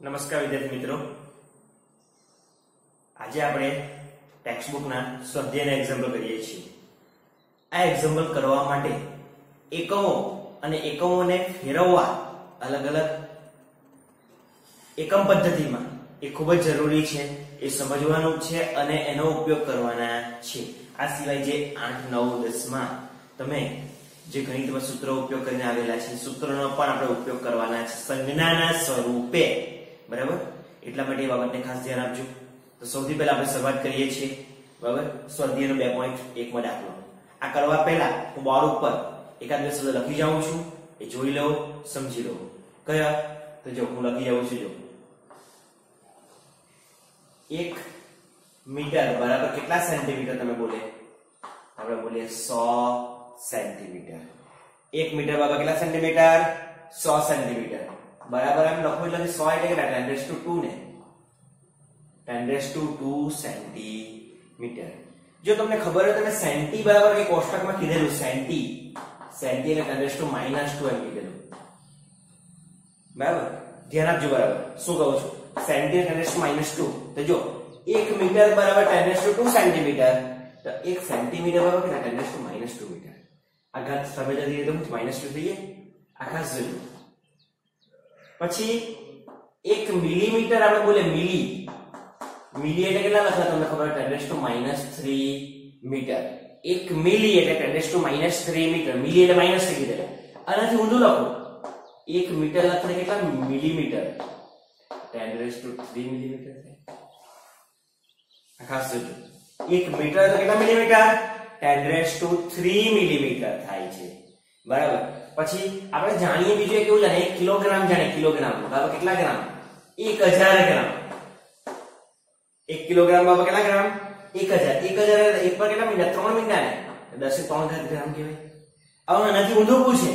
નમસ્કાર વિદ્યાર્થી મિત્રો. આજે આપણે ટેક્સ્ટબુકના સ્વાધ્યાયના એક્ઝામ્પલ કરીએ છીએ. આ એક્ઝામ્પલ કરવા માટે એકમો અને એકમોને ફેરવવા અલગ અલગ એકમ પદ્ધતિમાં એ ખૂબ જ જરૂરી છે, એ સમજવાનું છે અને એનો ઉપયોગ કરવાના છે. આ સિવાય જે આઠ, નવ, દસમાં તમે જે ગણિતમાં સૂત્રો ઉપયોગ કરીને આવેલા છે, સૂત્રોનો પણ આપણે ઉપયોગ કરવાના છે. સંજ્ઞાના સ્વરૂપે બરાબર? એટલા માટે એ બાબતને ખાસ ધ્યાન આપજો. તો સૌથી પહેલા આપણે શરૂઆત કરીએ છીએ. બરાબર? સ્વાધ્યાયનો બે પોઈન્ટ એકમાં દાખલો. આ કરવા પહેલા હું બોર્ડ ઉપર એકાદ બે શબ્દ લખી જાઉં છું. એ જોઈ લો, સમજી લો. કયા? તો જો, હું લખી જાઉં છું, જો. એક મીટર, બરાબર? કેટલા સેન્ટીમીટર તમે બોલે? આપણે બોલીએ સો સેન્ટીમીટર. એક મીટર બરાબર કેટલા સેન્ટીમીટર? સો સેન્ટીમીટર. બરાબર એમ લખો એટલે 100 એટલે કેટલા 10 ટુ 2 ને. 10 ટુ 2 સેન્ટીમીટર. જો તમને ખબર હોય તમે સેન્ટી બરાબર કે કોષ્ટકમાં કીધેલું, સેન્ટી. સેન્ટી એટલે 10 ટુ માઇનસ 2 એમ કીધેલું. બરાબર? ધ્યાન આપજો બરાબર. શું કહું છું? સેન્ટી એટલે 10 ટુ માઇનસ 2 તો જો 1 મીટર બરાબર 10 ટુ 2 સેન્ટીમીટર. તો 1 સેન્ટીમીટર બરાબર કેટલા? 10 ટુ માઇનસ 2 મીટર. આ ઘાત સમજાતી જતી તો માઇનસ 2 થઈ જાય. આ ખાસ જોજો પછી 1 મિલીમીટર આપણે બોલે મિલી. મિલી એટલે કેટલા લખલા તમને ખબર 10 ટુ માઇનસ 3 મીટર 1 મિલી એટલે 10 ટુ માઇનસ 3 મીટર મિલી એટલે માઇનસ થઈ ગયું આનાથી ઊંધું લખો. 1 મીટર લખને કેટલા? મિલીમીટર. 10 ટુ 3 મિલીમીટર ખાસ જોજો. 1 મીટર એટલે કેટલા મિલીમીટર 10 રેસ ટુ 3 મિલીમીટર થાય છે. બરાબર? પછી આપણે જાણીએ બીજું એક જાણે? એક કિલોગ્રામ જાણે. કિલોગ્રામ બરાબર કેટલા ગ્રામ? 1000 ગ્રામ. 1 કિલોગ્રામ બરાબર કેટલા ગ્રામ? 1000 1000 એક પર કેટલા મીંડા 3 મીંડા ને? 10 હજાર 3 ગ્રામ કહેવાય. હવે આનાથી ઊંધું પૂછે.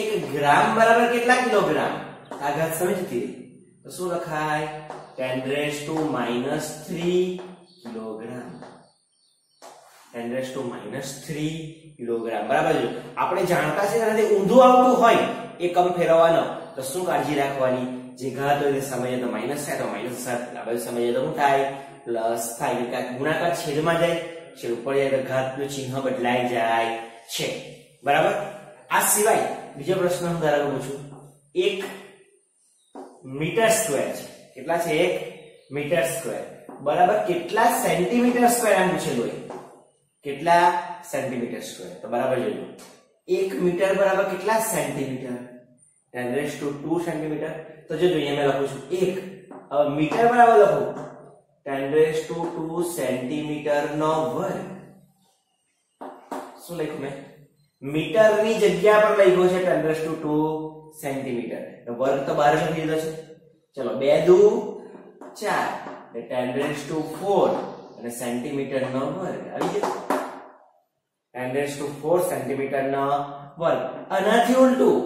1 ગ્રામ બરાબર કેટલા કિલોગ્રામ? આ ઘાત સમજતી તો શું લખાય? 10 raise to minus 3 kilogram. 10 raise to minus 3 kilogram. બરાબર જો આપણે જાણતા છે એનાથી ઊંધું આવતું હોય એકમ ફેરવવાનો. તો શું કાળજી રાખવાની? જે ઘાત હોય સમયે તો માઇનસ થાય, તો માઇનસ થાય આ સમયે તો હું થાય? પ્લસ થાય. એટલે ગુણાકાર છેદમાં જાય, છેદ ઉપર જાય તો ઘાતનું ચિહ્ન બદલાઈ જાય. છે. બરાબર? આ સિવાય બીજો પ્રશ્ન હું ધારો પૂછું એક મીટર સ્ક્વેર છે. કેટલા છે? એક મીટર સ્ક્વેર. બરાબર? કેટલા સેન્ટીમીટર સ્ક્વેર આમ પૂછેલું હોય? કેટલા? સેન્ટીમીટર સ્ક્વેર તો બરાબર જોજો એક મીટર બરાબર કેટલા સેન્ટીમીટર? 10 રેસ ટુ 2 સેન્ટીમીટર તો જો અહીંયા મેં લખું છું એક. હવે મીટર બરાબર લખું. 10 રેસ ટુ 2 સેન્ટીમીટર નો વર્ગ. શું લખ્યું મેં? મીટરની જગ્યા પર લખ્યો છે 10 રેસ ટુ 2 સેન્ટીમીટર વર્ગ તો બહાર લખી દીધો છે. ચલો, બે દુ 4 એટલે 10 રેસ ટુ 4 અને સેન્ટીમીટર નો વર્ગ. આવી ગયો? 10 રેસ ટુ 4 સેન્ટીમીટર નો વર્ગ આનાથી ઉલટું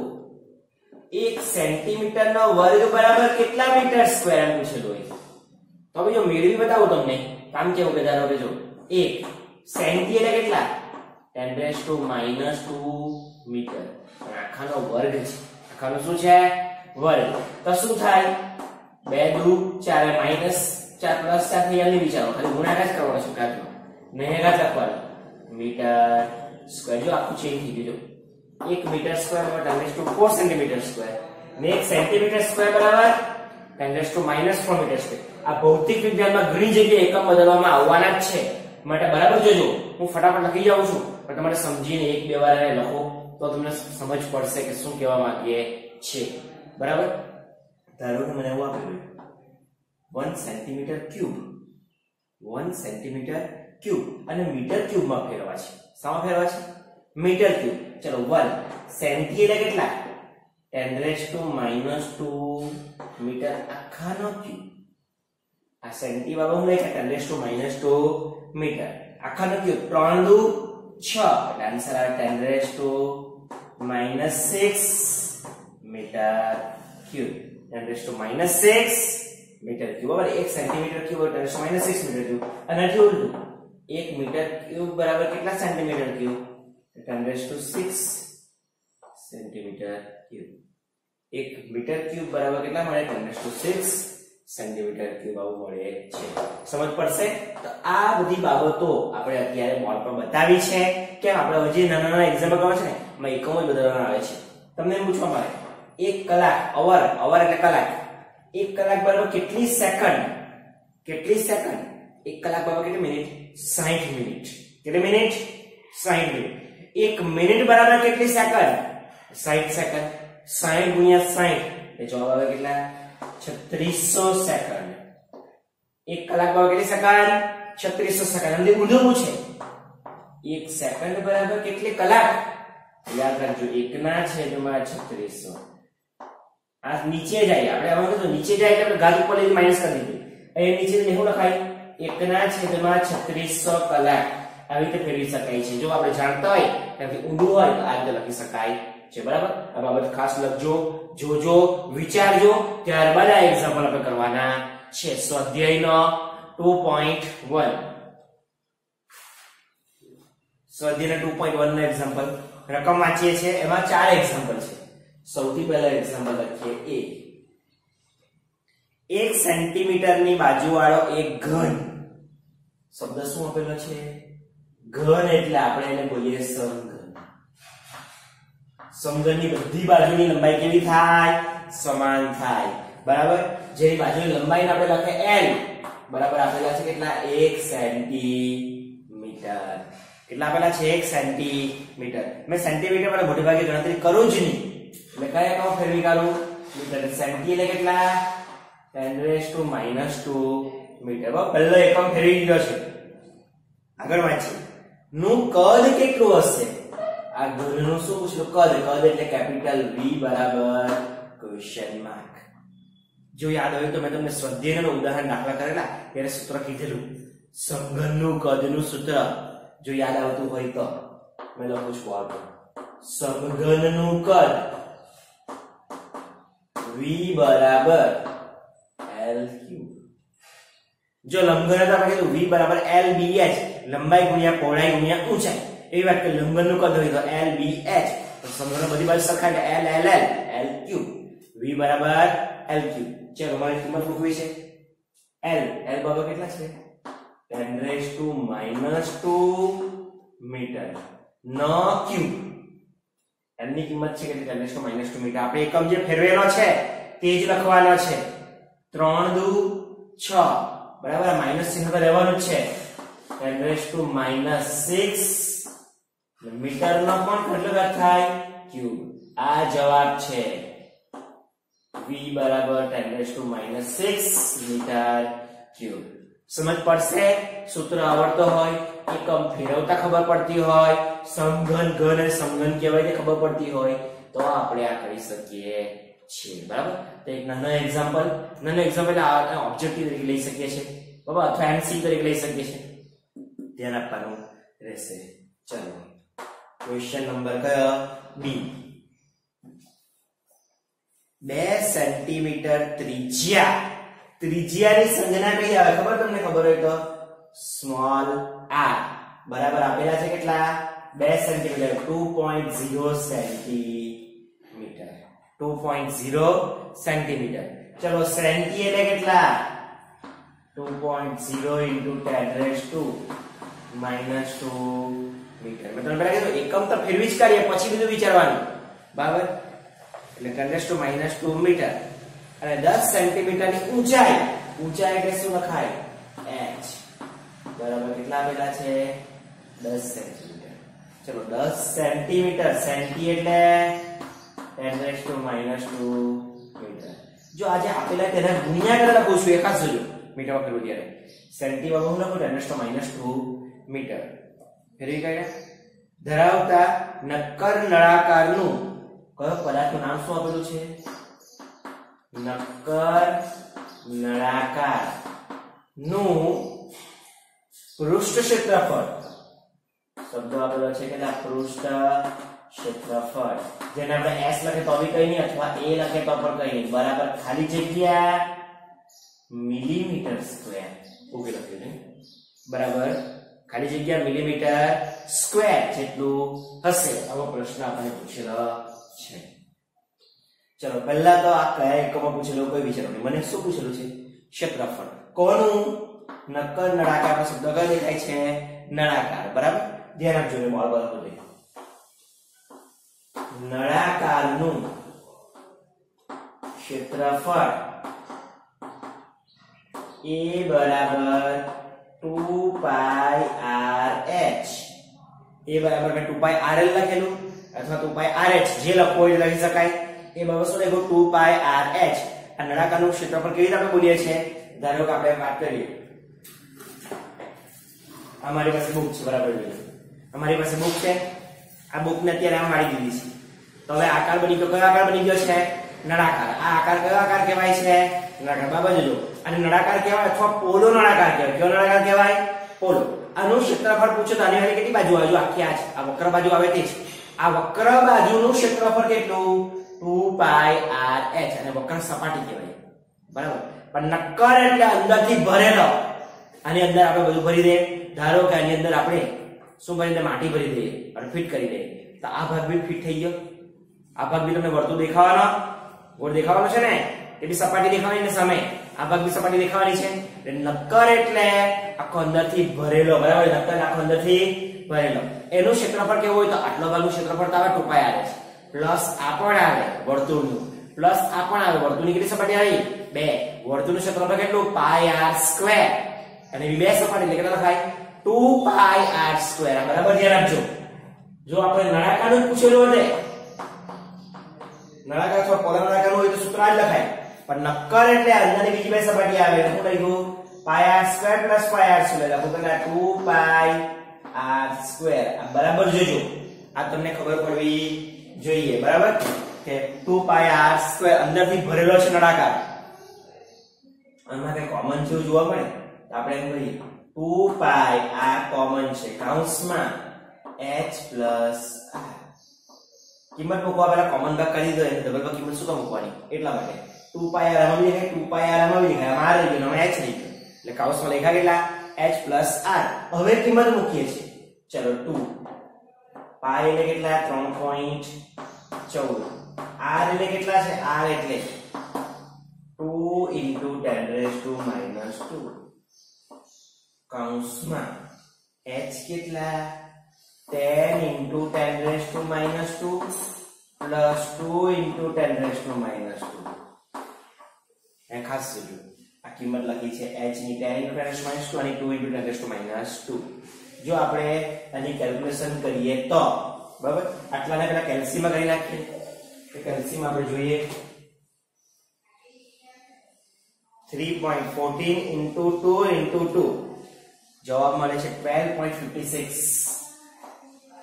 1 સેન્ટીમીટર નો વર્ગ બરાબર કેટલા મીટર સ્ક્વેર એમ પૂછેલું હોય તો હવે જો મેળવી બતાવું તમને કામ કેવું કે ધારો કે જો 1 સેન્ટી એટલે કેટલા 10 રેસ ટુ માઇનસ 2 મીટર આખાનો વર્ગ છે આખાનો શું છે વર્ગ તો શું થાય 2 દુ 4 માઇનસ 4 પ્લસ 4 થઈ વિચારો ખાલી ગુણાકાર જ કરવાનો છે નહીં ઘાત લખવાનો મીટર સ્ક્વેર જો આખું ચેન્જ થઈ ગયું 1 મીટર સ્ક્વેર બરાબર 10 ટુ ફોર સેન્ટીમીટર સ્ક્વેર ને એક સેન્ટીમીટર સ્ક્વેર બરાબર 10 to minus four metre square આ ભૌતિક વિજ્ઞાનમાં ઘણી જગ્યાએ એકમ બદલવામાં આવવાના જ છે. માટે બરાબર જોજો, હું ફટાફટ લખી જાઉં છું, પણ તમારે સમજીને એક બે વાર એને લખો, તો તમને સમજ પડશે કે શું કહેવા માંગીએ છે બરાબર? ધારો કે મને એવું આપેલું one centimetre cube one centimetre cube અને મીટર ક્યુબમાં ફેરવા છે. શામાં ફેરવા છે? મીટર ક્યુબ ચલો 1 સેન્ટી એટલે કેટલા? 10 રેસ ટુ માઇનસ 2 મીટર આખાનો ક્યુબ આ સેન્ટી બાબા હું લખ્યા 10 રેસ ટુ માઇનસ 2 મીટર આખાનો ક્યુબ 3 દુ 6 એટલે આન્સર આવે 10 raise to minus 6 metre cube 10 raise to minus 6 metre cube બરાબર 1 સેન્ટીમીટર ક્યુબ એટલે 10 માઇનસ 6 મીટર ક્યુબ અને આથી ઉલટું 1 મીટર ક્યુબ બરાબર કેટલા centimetre cube? 10 raise to 6 centimetre cube એક મીટર ક્યુબ બરાબર કેટલા મળે? 10 ટુ 6 સેન્ટીમીટર ક્યુબ આવું મળે છે. સમજ પડશે? તો આ બધી બાબતો આપણે અત્યારે બોર્ડ પર બતાવી છે. કે આપણે હજી નાના નાના એક્ઝામ્પલ કરવા છે ને, એમાં એકમો જ બદલવાના આવે છે. તમને એમ પૂછવા મારે એક કલાક અવર અવર એટલે કલાક. એક કલાક બરાબર કેટલી સેકન્ડ કેટલી સેકન્ડ એક કલાક બરાબર કેટલી મિનિટ 60 મિનિટ. કેટલી મિનિટ? 60 મિનિટ. એક મિનિટ બરાબર કેટલી સેકન્ડ? 60 સેકન્ડ. 60 ગુણ્યા 60 એટલે જવાબ આવે કેટલા? છત્રીસો સેકન્ડ. એક કલાક બરાબર કેટલી સેકન્ડ? છત્રીસો સેકન્ડ. અમને ઊંધું પૂછે એક સેકન્ડ બરાબર કેટલી કલાક? યાદ રાખજો એકના છેદમાં છત્રીસો. આ નીચે જાય. આપણે આમાં કીધું, નીચે જાય એટલે ઘાત ઉપર લઈને માઇનસ કરી દીધું. અહીં નીચે શું લખાય. એકના છેદમાં છત્રીસો કલાક આવી રીતે ફેરવી શકાય છે. જો આપણે જાણતા હોય ત્યાંથી ઊંધું હોય, તો આ રીતે લખી શકાય છે. બરાબર? આ બાબત ખાસ લખજો, જોજો, વિચારજો. ત્યારબાદ આ એક્ઝામ્પલ આપણે કરવાના છે. સ્વાધ્યાયનો 2.1 સ્વાધ્યાયના 2.1 નો એક્ઝામ્પલ રકમ વાંચીએ છીએ. એમાં ચાર એક્ઝામ્પલ છે. સૌથી પહેલા એક્ઝામ્પલ લખીએ. એ એક સેન્ટીમીટરની બાજુવાળો એક ઘન. શબ્દ શું આપેલો છે? ઘન એટલે આપણે એને બોલીએ સમઘન સમઘનની બધી બાજુની લંબાઈ કેવી થાય? સમાન થાય. બરાબર? જેની બાજુની લંબાઈને આપણે લખે l. બરાબર? આપેલા છે કેટલા? 1 સેન્ટીમીટર. કેટલા આપેલા છે? 1 સેન્ટીમીટર. મેં સેન્ટીમીટર પર મોટે ભાગે ગણતરી કરું જ નહીં. એટલે કયા કામ ફેરવી કાઢું? મીટર સેન્ટી એટલે કેટલા? 10 રેઝ ટુ 2 મીટર પહેલો એકમ ફેરવી દીધો છે. આગળ વાંચીએ નું કદ કેટલું હશે? આ ઘનનું શું પૂછ્યું? કદ કદ એટલે કેપિટલ V બરાબર ક્વેશ્ચન માર્ક જો યાદ હોય તો મેં તમને સ્વાધ્યાયનું ઉદાહરણ દાખલા કરેલા, ત્યારે સૂત્ર કીધેલું. સમઘનનું કદનું સૂત્ર જો યાદ આવતું હોય તો. મેં લખું છું આગળ. સમઘનનું કદ V બરાબર L ક્યુબ જો લંબઘન હતા આપણે કીધું v બરાબર l b h લંબાઈ ગુણ્યા પહોળાઈ ગુણ્યા ઊંચાઈ એવી વાત કે લંબનનું કદ હોય તો l b h તો સમઘન બધી બાજુ સરખા એટલે l l l l cube v બરાબર l ક્યુબ ચલો મારી કિંમત મૂકવી છે l l બરાબર કેટલા છે 10 raised to minus 2 મીટર ન ક્યુબ l ની કિંમત છે કે 10 raised to minus 2 મીટર આપણે એકમ જે ફેરવેલો છે તે જ લખવાનો છે 3 દુ 6 બરાબર? માઇનસ ચિહ્ન પર રહેવાનું છે. 10 raised to minus 6 મીટર નો પણ કેટલો ઘાત થાય? ક્યુબ આ જવાબ છે v બરાબર 10 raised to minus 6 metre cube સમજ પડશે? સૂત્ર આવડતો હોય, એકમ ફેરવતા ખબર પડતી હોય સમઘન ઘન અને સમઘન કહેવાય તે ખબર પડતી હોય. તો આપણે આ કરી શકીએ. છીએ બરાબર? તો એક નાનો એક્ઝામ્પલ નાનો એક્ઝામ્પલ આ ઓબ્જેક્ટિવ તરીકે લઈ શકીએ છીએ. બરાબર? અથવા એમસી તરીકે લઈ શકીએ છીએ. ધ્યાન આપવાનું રહેશે. ચલો. ક્વેશ્ચન નંબર કયો? બી બે સેન્ટીમીટર ત્રિજ્યા. ત્રિજ્યાની સંજ્ઞા કઈ આવે? ખબર તમને ખબર હોય તો? Small r. બરાબર આપેલા છે કેટલા? 2 સેન્ટીમીટર 2.0 સેન્ટીમીટર 2.0 સેન્ટીમીટર. ચલો સેન્ટી એટલે કેટલા? 2.0 into 10 raised to minus 2 metre. મેં તમને પહેલા કીધું, એકમ તો ફેરવી જ કરીએ પછી બધું વિચારવાનું. બરાબર? એટલે 10 raised to minus 2 મીટર. અને 10 સેન્ટીમીટરની ઊંચાઈ ઊંચાઈ એટલે શું લખાય? h બરાબર, કેટલા આપેલા છે? 10 સેન્ટીમીટર. ચલો 10 સેન્ટીમીટર. સેન્ટી એટલે 10 raised to minus 2 મીટર. જો આજે આપેલા તેના ગુણ્યા લખું છું એકાદ જોજો. મીટરમાં ફેરવું ત્યારે. સેન્ટીમાં હું લખું 10 raised to minus 2 મીટર. ફેરવી કાઢ્યા. ધરાવતા નક્કર નળાકારનું કયો પદાર્થનું નામ શું આપેલું છે? નક્કર નળાકારનું પૃષ્ઠ ક્ષેત્રફળ શબ્દ આપેલો છે કે પૃષ્ઠ ક્ષેત્રફળ. જેને આપણે s લખે તો બી કઈ નહીં અથવા a લખે તો પણ કઈ નહીં. બરાબર ખાલી જગ્યા મિલીમીટર સ્ક્વેર ઓકે લખ્યું ને બરાબર ખાલી જગ્યા મિલીમીટર સ્ક્વેર જેટલું હશે. આવો પ્રશ્ન આપણે પૂછેલો છે. ચલો પહેલા તો આ કયા એકમમાં પૂછેલું કોઈ વિચારો નહીં. મને શું પૂછેલું છે? ક્ષેત્રફળ. કોનું નક્કર નળાકારનો શબ્દ કયો દેખાય છે? નળાકાર. બરાબર? ધ્યાન આપજો ને બોલ બોલ નળાકારનું ક્ષેત્રફળ એ બરાબર ટુ પાઈ આર એચ. એ બરાબર મેં ટુ પાઈ આર એલ લખેલું અથવા ટુ પાઈ આર એચ જે લખવું એ લખી શકાય. એ બરાબર શું લખ્યું ટુ પાઈ આર એચ. આ નળાકારનું ક્ષેત્રફળ કેવી રીતે આપણે બોલીએ છીએ? ધારો કે આપણે વાત કરીએ. અમારી પાસે બુક છે, બરાબર અમારી પાસે બુક છે. આ બુક ને અત્યારે આમ વાળી દીધી છે. તો હવે આકાર બની ગયો, કયો આકાર બની ગયો છે? નળાકાર. આ આકાર કયો આકાર કહેવાય છે? નળાકાર. બાબા જોજો. અને નળાકાર કહેવાય અથવા પોલો નળાકાર કહેવાય. કયો નળાકાર કહેવાય? પોલો. આનું ક્ષેત્રફળ પૂછો તો આની કેટલી બાજુ બાજુ આખી આ છે આ વક્ર બાજુ આવે તે જ. આ વક્ર બાજુનું ક્ષેત્રફળ કેટલું? 2 પાઈ આર એચ. અને વક્ર સપાટી કહેવાય. બરાબર? પણ નક્કર એટલે અંદરથી ભરેલો. આની અંદર આપણે બધું ભરી દઈએ ધારો કે આની અંદર આપણે શું કરી દઈએ માટી ભરી દઈએ અને ફિટ કરી દઈએ તો આ ભાગ બી ફિટ થઈ ગયો. આ ભાગ બી તમને વર્તુળ દેખાવાનો. ગોળ દેખાવાનો છે ને? એ બી સપાટી દેખાવાની ને સામે. આ ભાગ બી સપાટી દેખાવાની છે. એટલે નક્કર એટલે આખો અંદરથી ભરેલો, બરાબર? નક્કર આખો અંદરથી ભરેલો. એનું ક્ષેત્રફળ કેવું હોય તો આટલો ભાગનું ક્ષેત્રફળ આવે, ટોપાઈ આવે છે. પ્લસ આ પણ આવે વર્તુળનું. પ્લસ આ પણ આવે. વર્તુળની કેટલી સપાટી આવી? બે. વર્તુળનું ક્ષેત્રફળ કેટલું? Pi r square. અને બે સપાટી એટલે કેટલા લખાય? 2 પાઈ આર સ્ક્વેર બરાબર ધ્યાન રાખજો. જો આપણે નળાકારનું પૂછેલું હોય નળાકાર અથવા પોલા નળાકાર હોય તો સૂત્ર આ જ લખાય. પણ નક્કર એટલે અંદરની બીજી બે સપાટી આવે. શું લખ્યું? Pi r square plus pi r square લખો કેટલા 2 પાઈ આર સ્ક્વેર આ બરાબર જોજો. આ તમને ખબર પડવી જોઈએ. બરાબર? કે 2 પાઈ આર સ્ક્વેર અંદરથી ભરેલો છે નળાકાર. આમાં કઈ કોમન જેવું જોવા મળે? આપણે એમ કહીએ. 2 પાય આર કોમન છે. કાઉન્સમાં એચ પ્લસ r. કિંમત મૂકવા પહેલા કોમન ભાગ કરી દો એટલે ડબલ ભાગ કિંમત શું મૂકવાની? એટલા માટે. 2 પાઈ આર લખાય 2 પાઈ r આમાં બી લખાય. આમાં રહી ગયો h રહી ગયો. એટલે કૌંસમાં લખ્યા કેટલા? h plus r. હવે કિંમત મૂકીએ છીએ. ચલો 2 પાઈ એટલે કેટલા? 3.14 r એટલે કેટલા છે? r એટલે 2 into 10 raised to minus 2 કૌંસમાં h કેટલા 10 into 10 raised to minus 2 plus 2 into 10 raised to minus 2 એ ખાસ જોજો આ કિંમત લખી છે h ની 10 into 10 raised to minus 2 અને 2 into 10 raised to minus 2 જો આપણે આની કેલ્ક્યુલેશન કરીએ તો બરાબર આટલાને પેલા કેલ્સીમાં કરી નાખીએ તો કેલ્સીમાં આપણે જોઈએ 3.14 into 2 into 2 જવાબ મળે છે 12.56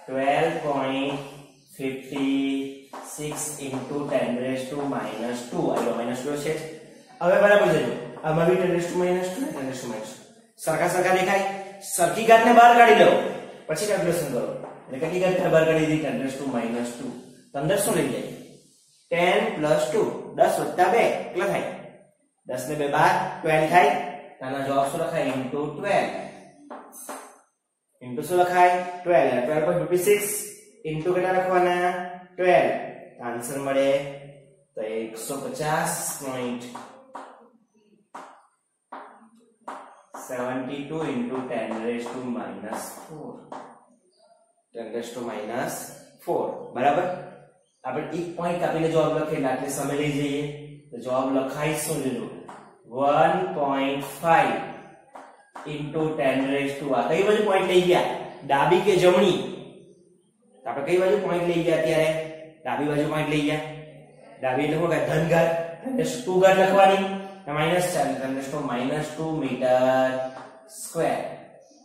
12.56 into 10 raised to minus 2 આયો minus 2 છે હવે બરાબર જજો આમાં બી 10 raised to minus 2 10 raised to minus 2 સરખા સરખા દેખાય સરખી ઘાતને બહાર કાઢી લો પછી કેલ્ક્યુલેશન કરો એટલે કેટલી ઘાત બહાર કાઢી દીધી 10 raised to minus 2 અંદર શું લઈ જાય ટેન પ્લસ ટુ દસ વત્તા બે કેટલા થાય દસ ને બે બાર 12 થાય આનો જવાબ શું લખાય into 12 into શું લખાય 12 12.56 ઇન્ટુ કેટલા લખવાના 12 આન્સર મળે તો 150.72 into 10 raised to minus 4 10 raised to minus 4 બરાબર આપણે એક પોઈન્ટ કાપીને જવાબ લખેલા એટલે સમય લઈ જઈએ તો જવાબ લખાય શું જોજો 1.5 into 10 raised to આ કઈ બાજુ પોઈન્ટ લઈ ગયા? ડાબી કે જમણી? આપણે કઈ બાજુ પોઈન્ટ લઈ ગયા અત્યારે? ડાબી બાજુ પોઈન્ટ લઈ ગયા. ડાબી એટલે શું ધન ઘાત અને ટુ ઘાત લખવાની? માઇનસ ચાર એટલે તો માઇનસ ટુ મીટર સ્ક્વેર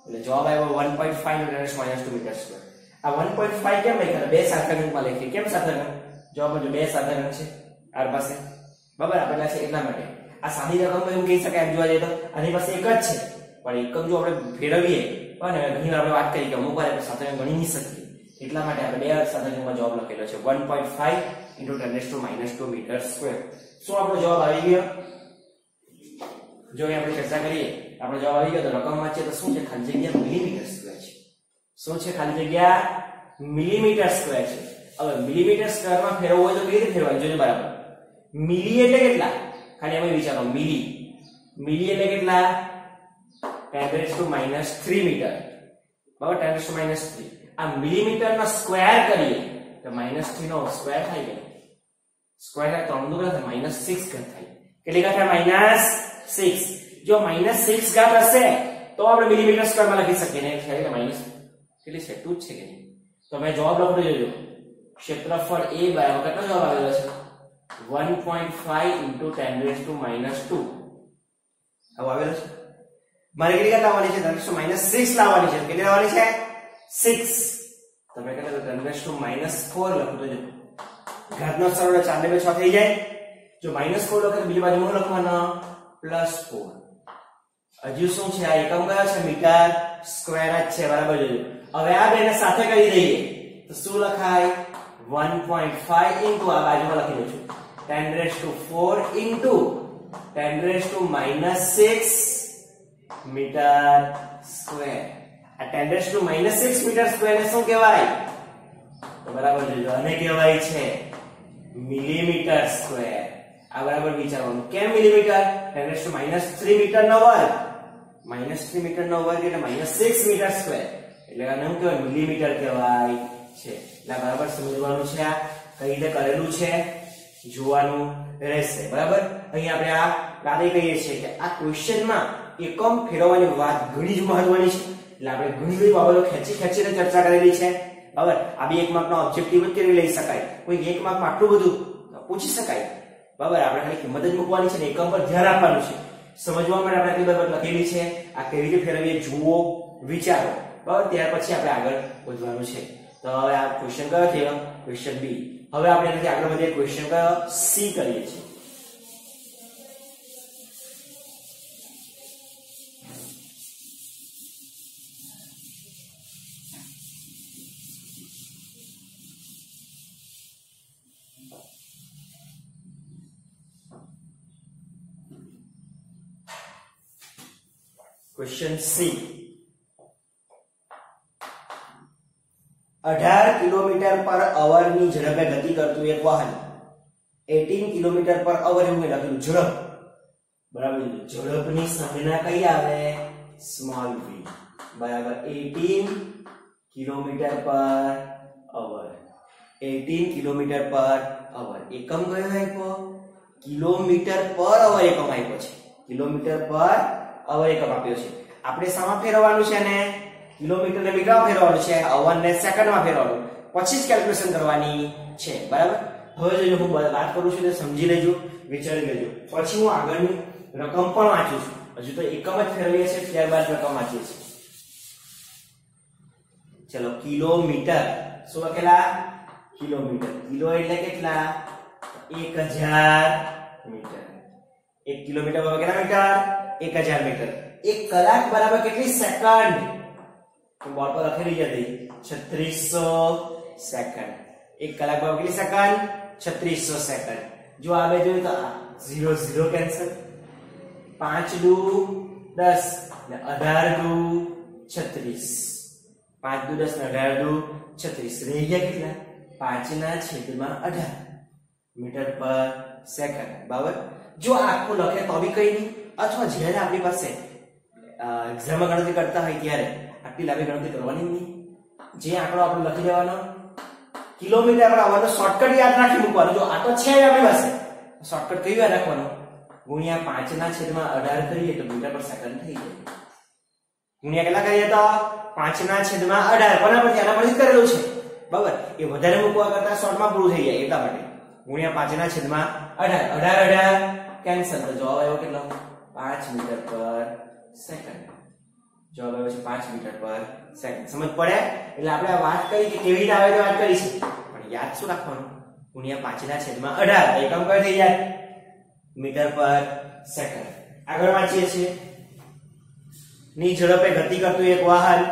એટલે જવાબ આવ્યો 1.5 metre minus two metre square આ 1.5 કેમ લખ્યા બે લખી લખીએ. કેમ અંક જવાબ જો બે સાથે છે. આર પાસે. બરાબર આપેલા છે એટલા માટે. આ સાદી રકમ એવું કહી શકાય એમ જોવા જઈએ તો. આની પાસે એક જ છે. પણ એકમ જો આપણે ફેરવીએ અને ઘણી આપણે વાત કરી કે અમુક વાર આપણે સાથે ગણી નહીં શકીએ. એટલા માટે આપણે બે સાધનોમાં જવાબ લખેલો છે. One point five into ten to minus two metre square શું આપણો જવાબ આવી ગયો? જો આપણે ચર્ચા કરીએ, આપણો જવાબ આવી ગયો તો રકમ વાંચીએ તો શું છે? ખાલી જગ્યા મિલીમીટર સ્ક્વેર છે. શું છે? ખાલી જગ્યા મિલીમીટર સ્ક્વેર છે. હવે મિલીમીટર સ્ક્વેરમાં ફેરવવું હોય તો કેવી રીતે ફેરવાય? જોજો બરાબર. મિલી એટલે કેટલા? ખાલી અમે વિચારો. મિલી મિલી એટલે કેટલા? 10 રેઝ ટુ માઇનસ 3 મીટર બરાબર 10 ટુ માઇનસ 3 આ મિલીમીટર નો સ્ક્વેર કરીએ, તો માઇનસ 3 નો સ્ક્વેર થાય ગયો સ્ક્વેર થાય તો અમદુ કેટલા થાય માઇનસ 6 ઘાત થાય. કેટલી ઘાત થાય? માઇનસ 6 જો માઇનસ 6 ઘાત હશે, તો આપણે મિલીમીટર સ્ક્વેરમાં લખી શકીએ. ને એટલે માઇનસ કેટલી છે? 2 જ છે કે નહીં? તો મેં જવાબ લખડો જોજો. ક્ષેત્રફળ a બરાબર કેટલો જવાબ આવેલો છે. 1.5 into 10 raised to minus 2 આવો આવેલો છે? મારે કેટલી ઘાત લાવવાની છે? 10 raised to 6 લાવવાની છે. કેટલી લાવવાની છે? 6 તમે કેટલા 10 ટુ to minus 4 લખો તો જો ઘાતનો સરવાળો 4 ને 2 6 થઈ જાય. જો minus 4 લખો બીજી બાજુ શું લખવાનો? Plus 4 હજુ શું છે? આ એકમ કયો છે? મીટર સ્ક્વેર જ છે. બરાબર જોજો હવે આ બેને સાથે કરી દઈએ. તો શું લખાય? 1.5 ઇન્ટુ આ બાજુમાં લખી દઉં છું. 10 raised to 4 into 10 raised to 6 metre square. આ 10 to to minus 6 metre square ને શું કહેવાય? તો બરાબર જોજો આને કહેવાય છે મિલીમીટર સ્ક્વેર આ બરાબર વિચારવાનું. કેમ millimetre 10 to to minus 3 metre નો વર્ગ. minus 3 મીટર નો વર્ગ એટલે 6 મીટર સ્ક્વેર એટલે આને શું કહેવાય? મિલીમીટર કહેવાય છે. એટલે બરાબર સમજવાનું છે આ. કઈ રીતે કરેલું છે? જોવાનું રહેશે. બરાબર? અહીં આપણે આ વાતે કહીએ છીએ કે આ ક્વેશ્ચનમાં એકમ ફેરવવાની વાત ઘણી જ મહત્વની છે. એટલે આપણે ઘણી બધી બાબતો ખેંચી ખેંચીને ચર્ચા કરેલી છે. બરાબર? આ બી એક માર્કનો ઓબ્જેક્ટિવ જ કેવી લઈ શકાય? કોઈ એક માર્કમાં આટલું બધું પૂછી શકાય. બરાબર? આપણે ખાલી કિંમત જ મૂકવાની છે ને એકમ પર ધ્યાન આપવાનું છે. સમજવા માટે આપણે આટલી બાબત લખેલી છે. આ કેવી રીતે ફેરવીએ જુઓ, વિચારો. બરાબર? ત્યાર પછી આપણે આગળ વધવાનું છે. તો હવે આ ક્વેશ્ચન કયો થયો? ક્વેશ્ચન બી હવે આપણે એનાથી આગળ વધીએ. ક્વેશ્ચન કયો? સી કરીએ છીએ. ક્વેશ્ચન સી અઢાર કિલોમીટર પર અવરની ઝડપે ગતિ કરતું એક વાહન 18 કિલોમીટર પર અવર એવું મેં લખેલું ઝડપ બરાબર ઝડપની સંજ્ઞા કઈ આવે સ્મોલ v. બરાબર 18 કિલોમીટર પર અવર 18 કિલોમીટર પર અવર એકમ કયો આપ્યો કિલોમીટર પર અવર એકમ આપ્યો છે કિલોમીટર પર અવર એકમ આપ્યો છે. આપણે શામાં ફેરવવાનું છે ને કિલોમીટર ને મીટરમાં ફેરવવાનું છે અવર ને સેકન્ડમાં ફેરવવાનું. પછી જ કેલ્ક્યુલેશન કરવાની છે. બરાબર? હવે જો હું વાત કરું છું તો સમજી લેજો, વિચારી લેજો. પછી હું આગળની રકમ પણ વાંચું છું. હજુ તો એકમ જ ફેરવીએ છીએ, ત્યારબાદ રકમ વાંચીએ છીએ. ચલો, કિલોમીટર. શું લખેલા? કિલોમીટર. કિલો એટલે કેટલા? એક હજાર મીટર. એક કિલોમીટર કેટલા મીટર? એક હજાર મીટર એક કલાક બરાબર કેટલી સેકન્ડ બોર્ડ પર લખેલી જતી છત્રીસો સેકન્ડ એક કલાક બરાબર કેટલી સેકન્ડ છત્રીસો સેકન્ડ જો આવે જોયું તો ઝીરો ઝીરો કેન્સલ પાંચ દુ દસ ને અઢાર દુ છત્રીસ પાંચ દુ દસ ને અઢાર દુ છત્રીસ રહી ગયા કેટલા પાંચ ના છેદમાં અઢાર મીટર પર સેકન્ડ બરાબર જો આ આખું લખે તો બી કઈ નહીં. અથવા જ્યારે આપણી પાસે એક્ઝામમાં ગણતરી કરતા હોય ત્યારે આટલી લાંબી ગણતરી કરવાની નહીં. જે આંકડો આપણે લખી લેવાનો, કિલોમીટર આપણે આવવાનો શોર્ટકટ યાદ રાખી મૂકવાનો. જો આ તો છે આપણી પાસે શોર્ટકટ કઈ વાર રાખવાનો? ગુણ્યા પાંચ ના છેદમાં અઢાર કરીએ તો મીટર પર સેકન્ડ થઈ જાય. ગુણ્યા કેટલા કરીએ તો? પાંચ ના છેદમાં અઢાર. કોના પરથી આના પરથી કરેલું છે. બરાબર. એ વધારે મૂકવા કરતા શોર્ટમાં પૂરું થઈ જાય એટલા માટે. ગુણ્યા પાંચ ના છેદમાં અઢાર. અઢાર અઢાર. કેન્સલ તો જવાબ આવ્યો કેટલો? પાંચ મીટર પર સેકન્ડ જવાબ આવ્યો છે પાંચ મીટર પર સેકન્ડ સમજ પડે? એટલે આપણે વાત કરી કે કેવી રીતે આવે વાત કરીશું. પણ યાદ શું રાખવાનું? ગુણ્યા પાંચ ના છેદમાં અઢાર. એકમ કયો થઈ જાય? મીટર પર સેકન્ડ આગળ વાંચીએ છીએ. ની ઝડપે ગતિ કરતું એક વાહન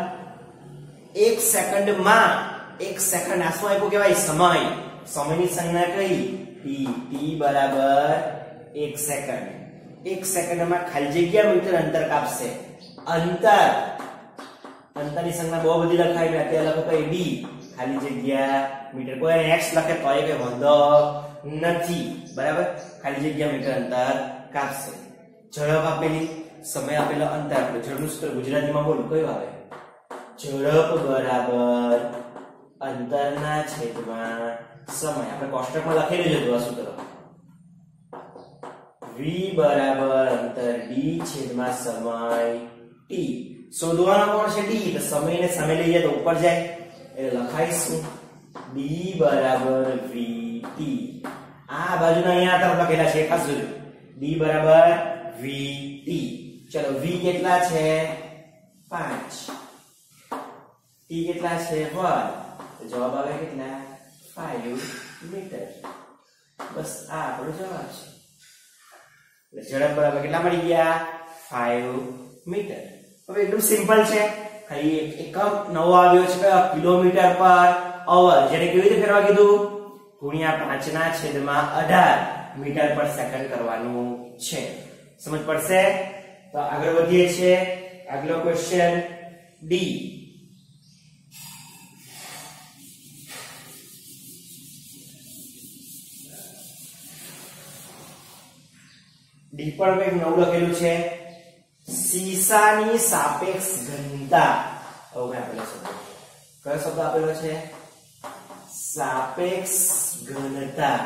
એક સેકન્ડમાં એક સેકન્ડ આ શું આપ્યું કહેવાય? સમય. સમયની સંજ્ઞા કઈ? ટી ટી બરાબર એક સેકન્ડ. એક સેકન્ડમાં ખાલી જગ્યા મીટર અંતર કાપશે. અંતર. અંતરની સંજ્ઞા બહુ બધી લખાય મેં અત્યારે લખો કઈ ડી ખાલી જગ્યા મીટર કોઈ x લખે તો એ કઈ વાંધો નથી. બરાબર? ખાલી જગ્યા મીટર અંતર કાપશે. ઝડપ આપેલી. સમય આપેલો અંતર આપણે ઝડપનું સૂત્ર ગુજરાતીમાં બોલો. કયું આવે? ઝડપ બરાબર અંતરના છેદમાં સમય. આપણે કોષ્ટકમાં લખેલું જ હતું આ સૂત્ર. V બરાબર અંતર d છેદમાં સમય t. શોધવાનો કોણ છે? D તો સમયને સામે લઈ જાય તો ઉપર જાય. એટલે લખાઈશું. D બરાબર vt આ બાજુના અહીંયા તરફ લખેલા છે, ખાસ જોજો. D બરાબર vt ચલો, v કેટલા છે? 5 t કેટલા છે? 1 તો જવાબ આવે કેટલા? 5 મીટર બસ આ આપણો જવાબ છે ઝડપ બરાબર કેટલા મળી ગયા ફાઈવ મીટર હવે એકદમ સિમ્પલ છે ખાલી એક એકમ નવો આવ્યો છે કિલોમીટર પર અવર જેને કેવી રીતે ફેરવા કીધું ગુણ્યા પાંચ ના છેદમાં 18 મીટર પર સેકન્ડ કરવાનું છે સમજ પડશે તો આગળ વધીએ છીએ આગલો ક્વેશ્ચન ડી ડી પણ કંઈક નવું લખેલું છે. સીસાની સાપેક્ષ ઘનતા. હવે આપેલો શબ્દ કયો શબ્દ આપેલો છે? સાપેક્ષ ઘનતા.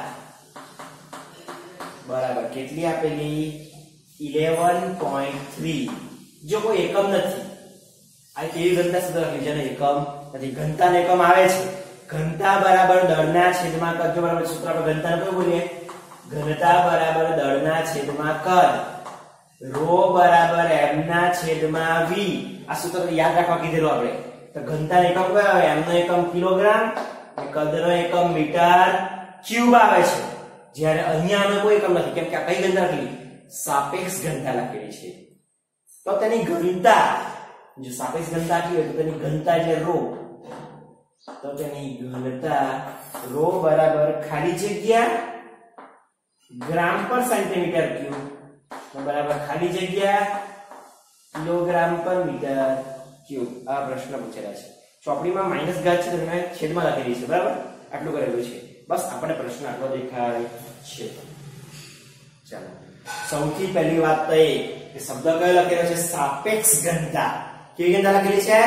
બરાબર. કેટલી આપેલી? 11.3 જો કોઈ એકમ નથી, આ કેવી ઘનતા શબ્દ લખેલી છે એકમ નથી. ઘનતાનો એકમ આવે છે. ઘનતા બરાબર દળના છેદમાં કરજો. બરાબર. સૂત્ર આપણે ઘનતાને કયું બોલીએ? ઘનતા બરાબર દળના છેદમાં કદ. રો બરાબર m ના છેદમાં v આ સૂત્ર યાદ રાખવા કીધેલું આપણે. તો ઘનતાનો એકમ કયો આવે? m નો એકમ કિલોગ્રામ અને કદનો એકમ મીટર ક્યુબ આવે છે. જ્યારે અહીંયા અમે કોઈ એકમ નથી. કેમ કે આ કઈ ઘનતા લખેલી સાપેક્ષ ઘનતા લખેલી છે. તો તેની ઘનતા, જો સાપેક્ષ ઘનતા આપી હોય તો તેની ઘનતા એટલે રો. તો તેની ઘનતા રો બરાબર ખાલી જગ્યા ગ્રામ પર સેન્ટીમીટર ક્યુબ બરાબર ખાલી જગ્યા કિલોગ્રામ પર મીટર ક્યુબ આ પ્રશ્ન પૂછેલા છે ચોપડીમાં માઇનસ ઘાત છે તો તમે છેદમાં લખેલી છે બરાબર આટલું કરેલું છે બસ આપણને પ્રશ્ન આટલો દેખાય છે ચાલો સૌથી પહેલી વાત તો એ કે શબ્દ કયો લખેલો છે સાપેક્ષ ઘનતા કેવી ઘનતા લખેલી છે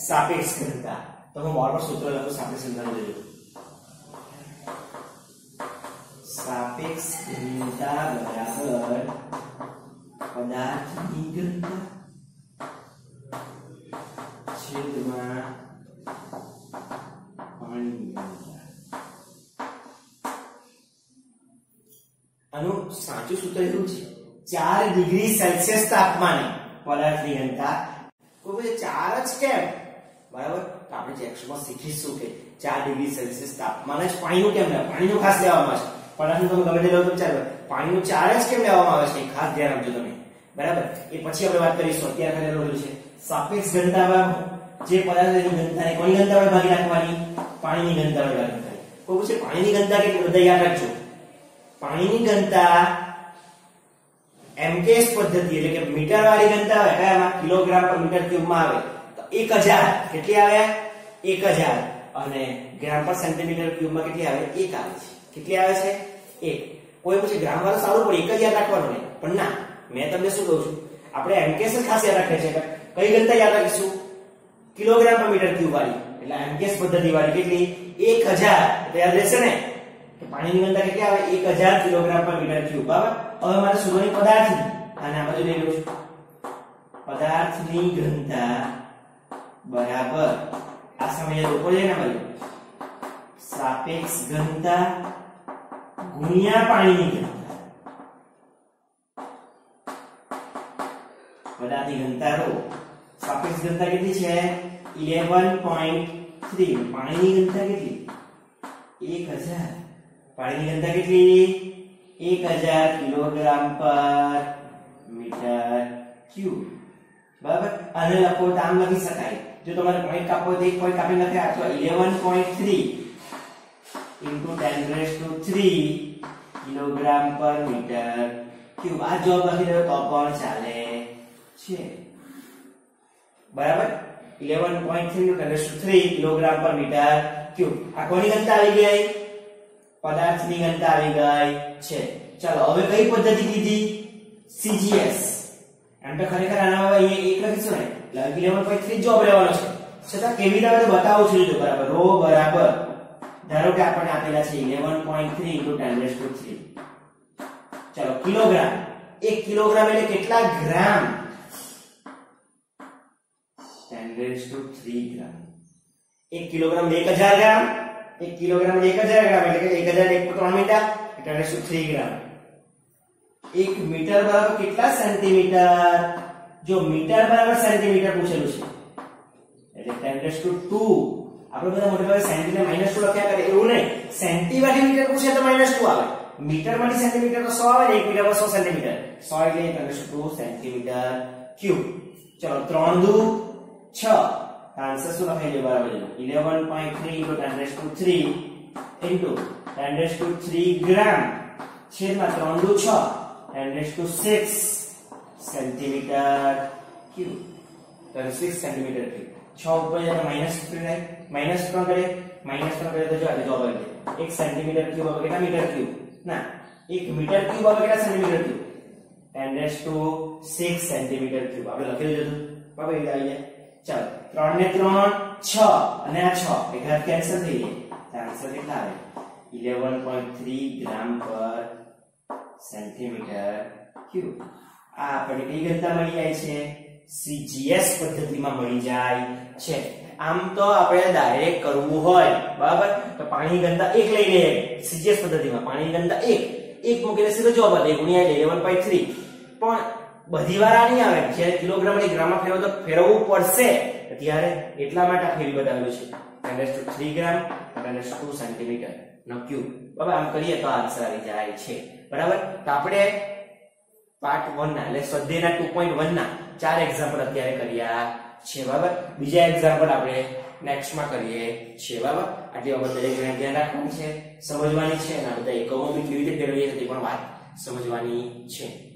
સાપેક્ષ ઘનતા તો હું મોર પર સૂત્ર લખું સાપેક્ષ ઘનતા જોજો સાપેક્ષ ભિન્નતા બરાબર પદાર્થની ઘનતા છેદમાં પાણીની ઘનતા આનું સાચું સૂત્ર એવું છે ચાર ડિગ્રી સેલ્સિયસ તાપમાને પદાર્થની ઘનતા કોઈ ચાર જ કેમ બરાબર આપણે જે એક્સમાં શીખીશું કે ચાર ડિગ્રી સેલ્સિયસ તાપમાન જ પાણીનું કેમ ના પાણીનું ખાસ લેવામાં છે પદાર્થનું તમે ગમે તે લો તો ચાલે. પાણીનું ચાર જ કેમ લેવામાં આવે છે? ખાસ ધ્યાન આપજો તમે. બરાબર? એ પછી આપણે વાત કરીશું. અત્યારે ખાલી એટલું છે. સાપેક્ષ ઘનતામાં જે પદાર્થની ઘનતાને કોની ઘનતા વડે ભાગી નાખવાની? પાણીની ઘનતા વડે ભાગી નાખવાની. કોઈ પૂછે, પાણીની ઘનતા કેટલી? બધા યાદ રાખજો. પાણીની ઘનતા એમકેએસ પદ્ધતિ, એટલે કે મીટર વાળી ઘનતા આવે કયામાં કિલોગ્રામ પર મીટર ક્યુબમાં આવે. તો 1000 કેટલી આવે? 1000 અને ગ્રામ પર સેન્ટીમીટર ક્યુબમાં કેટલી આવે? 1 આવે છે. કેટલી આવે છે? 1 કોઈ પછી ગ્રામ વાળું સારું પણ એક જ યાદ રાખવાનું નહીં પણ ના, મેં તમને શું કહું છું? આપણે એમકેએસ ખાસ યાદ રાખે છે કઈ ઘનતા યાદ રાખીશું? કિલોગ્રામ પર મીટર ક્યુબ વાળી એટલે એમકેએસ પદ્ધતિ વાળી કેટલી? 1000 હજાર. યાદ રહેશે ને? કે પાણીની ઘનતા કેટલી આવે? 1000 કિલોગ્રામ પર મીટર ક્યુબ બરાબર? હવે મારે શોધવાની પદાર્થની. અને આ બાજુ લઈ લઉં છું. પદાર્થની ઘનતા બરાબર. આ સમયે ઉપર ને બાજુ. સાપેક્ષ ઘનતા ગુણ્યા પાણીની ઘનતા પદાર્થની ઘનતા રો. સાપેક્ષ ઘનતા કેટલી છે? 11.3 પાણીની ઘનતા કેટલી? 1000 પાણીની ઘનતા કેટલી? 1000 કિલોગ્રામ પર મીટર ક્યુબ. બરાબર? આને લખો આમ લખી શકાય. જો તમારે પોઈન્ટ હોય તો એક પોઈન્ટ કાપી નાખે અથવા 11.3 into 10 raised to 3 kilogram per metre cube આ જવાબ લખી દો, તો પણ ચાલે. છે. બરાબર? 11.3 into 10 raised to 3 kilogram per metre cube આ કોની ઘનતા આવી ગઈ? પદાર્થની ઘનતા આવી ગઈ. છે. ચાલો, હવે કઈ પદ્ધતિ કીધી? CGS એમ તો ખરેખર આના અહીંયા એક લખીશું ને. એટલે ઇલેવન પોઈન્ટ થ્રી જોબ લેવાનો છે. છતાં કેવી રીતે બતાવું છું જો બરાબર? રો બરાબર. ધારો કે આપણને આપેલા છે eleven point three into ten raise to three ચાલો, કિલોગ્રામ. એક કિલોગ્રામ એટલે કેટલા ગ્રામ? Ten raise to three gram. એક કિલોગ્રામ એટલે એક હજાર ગ્રામ. એક કિલોગ્રામ એટલે એક હજાર ગ્રામ એટલે કે એક હજાર એક ત્રણ metre. Ten raise to three gram. એક મીટર બરાબર કેટલા સેન્ટીમીટર? જો મીટર બરાબર સેન્ટીમીટર પૂછેલું છે, એટલે 10 રેસ ટુ 2 આપણે બધા મોટે ભાગે સેન્ટીમીટર માઇનસ 2 લખ્યા કરે એવું નહીં સેન્ટીમીટર મીટર પૂછે તો માઇનસ 2 આવે મીટરમાંથી સેન્ટીમીટર તો 100 આવે ને 1 મીટર પર 100 સેન્ટીમીટર 100 એટલે 10 રેસ ટુ 2 સેન્ટીમીટર ક્યુબ ચલો 3 દુ 6 આન્સર શું લખાઈ ગયો બરાબર છે 11.3 into 10 raise to 3 into 10 raise to 3 gram છેદમાં 3 દુ 6 10 રેસ ટુ 6 સેન્ટીમીટર ક્યુબ તો 6 સેન્ટીમીટર ક્યુબ 6 ઉપર માઇનસ માઇનસ થાય માઇનસ 3 કરે માઇનસ 3 કરે તો જો આજે જવાબ આવી ગયો 1 સેન્ટીમીટર ક્યુબ હવે કેટલા મીટર ક્યુબ ના 1 મીટર ક્યુબ હવે કેટલા centimetre cube 10 raise to 6 centimetre cube આપણે લખી દીધું બરાબર એટલે આવી જાય ચાલો 3 ને 3 6 અને આ 6 એક હાથ કેન્સલ થઈ જાય આન્સર કેટલા આવે 11.3 ગ્રામ પર સેન્ટીમીટર ક્યુબ આ આપણને કઈ ઘનતા મળી જાય છે સીજીએસ પદ્ધતિમાં મળી જાય છે. આમ તો આપણે ડાયરેક્ટ કરવું હોય, બરાબર? તો પાણી ગંદા એક લઈ લઈએ સીજીએસ પદ્ધતિમાં પાણી ગંદા એક. એક મૂકીને સીધો જવાબ આવે ગુણ્યા ઇલેવન પોઈન્ટ થ્રી પણ બધી વાર આ નહીં આવે. જ્યારે કિલોગ્રામ અને ગ્રામમાં ફેરવો તો ફેરવવું પડશે. ત્યારે એટલા માટે આ ફેરી બતાવેલું છે. Ten to three gram ten to centimetre no cube બરાબર? આમ કરીએ તો આન્સર આવી જાય છે. બરાબર? તો આપણે પાર્ટ 1 ના, એટલે સ્વાધ્યાયના 2.1 ના ચાર એક્ઝામ્પલ અત્યારે કર્યા છે, બરાબર? બીજા એક્ઝામ્પલ આપણે નેક્સ્ટમાં કરીએ. છીએ બરાબર? આટલી બાબત દરેક જણા ધ્યાન રાખવાનું છે, સમજવાની છે, અને આ બધા એકમો કેવી રીતે ફેરવીએ તે પણ વાત સમજવાની છે.